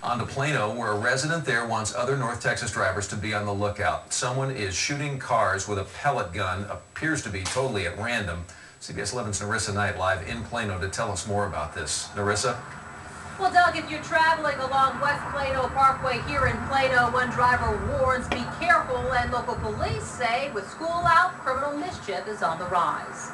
On to Plano, where a resident there wants other North Texas drivers to be on the lookout. Someone is shooting cars with a pellet gun, appears to be totally at random. CBS 11's Nerissa Knight live in Plano to tell us more about this. Nerissa? Well, Doug, if you're traveling along West Plano Parkway here in Plano, one driver warns be careful, and local police say with school out, criminal mischief is on the rise.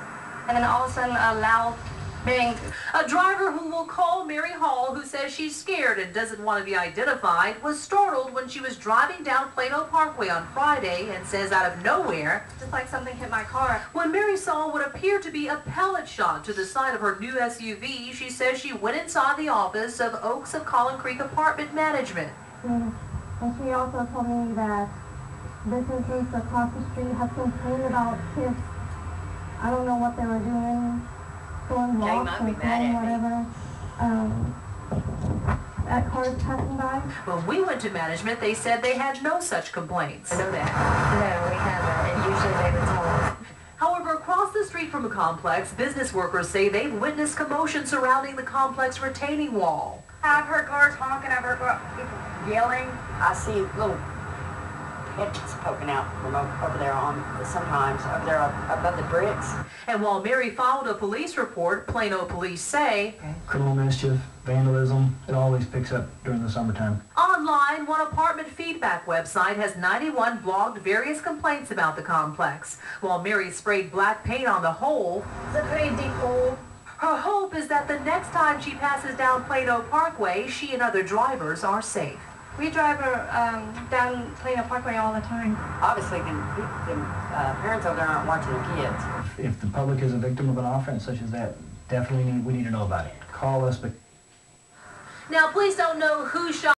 And then all of a sudden, a uh, loud bang. A driver who will call Mary Hall, who says she's scared and doesn't want to be identified, was startled when she was driving down Plano Parkway on Friday and says out of nowhere, Just like something hit my car. when Mary saw what appeared to be a pellet shot to the side of her new SUV, she says she went inside the office of Oaks of Collin Creek Apartment Management. And, and she also told me that businesses across the street have complained about kids. I don't know what they were doing, going Yeah, you walks might be and mad playing whatever. Um, at cars passing by. When we went to management, they said they had no such complaints. I know that. No, we haven't. And usually they would tell us. However, across the street from the complex, business workers say they've witnessed commotion surrounding the complex retaining wall. I've heard cars honking, I've heard people yelling. I see little heads poking out from over there on, sometimes over there above the bricks. And while Mary filed a police report, Plano police say, criminal mischief, vandalism, it always picks up during the summertime. online, one apartment feedback website has 91 blogged various complaints about the complex. While Mary sprayed black paint on the hole, It's a pretty deep hole. her hope is that the next time she passes down Plano Parkway, she and other drivers are safe. We drive um, down Plano Parkway all the time. Obviously, the, the uh, parents over there aren't watching their kids. If the public is a victim of an offense such as that, definitely need, we need to know about it. Call us, but Now, police don't know who shot